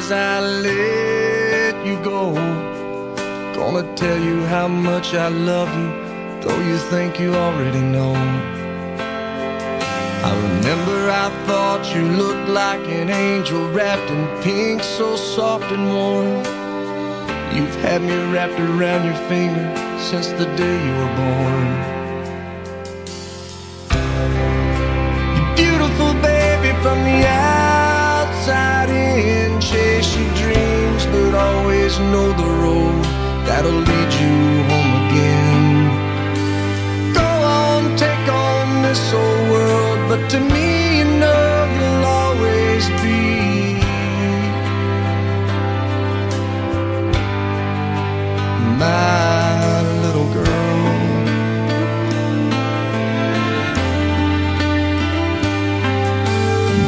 as I let you go. Gonna tell you how much I love you, though you think you already know. I remember I thought you looked like an angel wrapped in pink, so soft and warm. You've had me wrapped around your finger since the day you were born. Always know the road that'll lead you home again. Go on, take on this old world, but to me, you know you'll always be my little girl.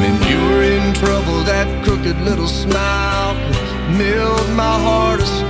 When you were in trouble, that crooked little smile melt my heart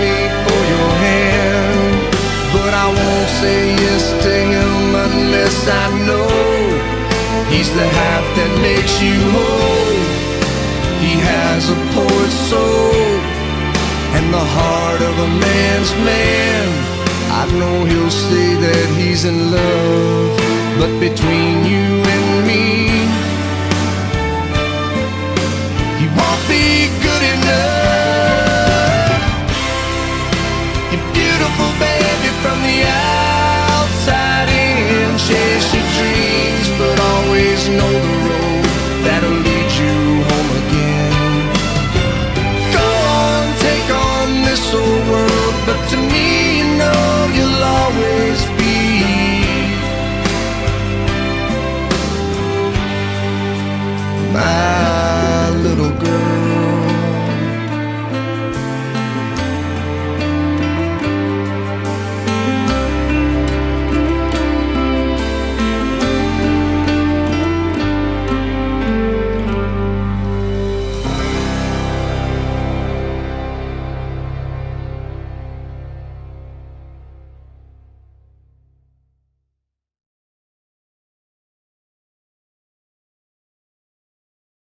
me for your hand. But I won't say yes to him unless I know he's the half that makes you whole. He has a poet's soul and the heart of a man's man. I know he'll say that he's in love, but between you always know the road that'll lead.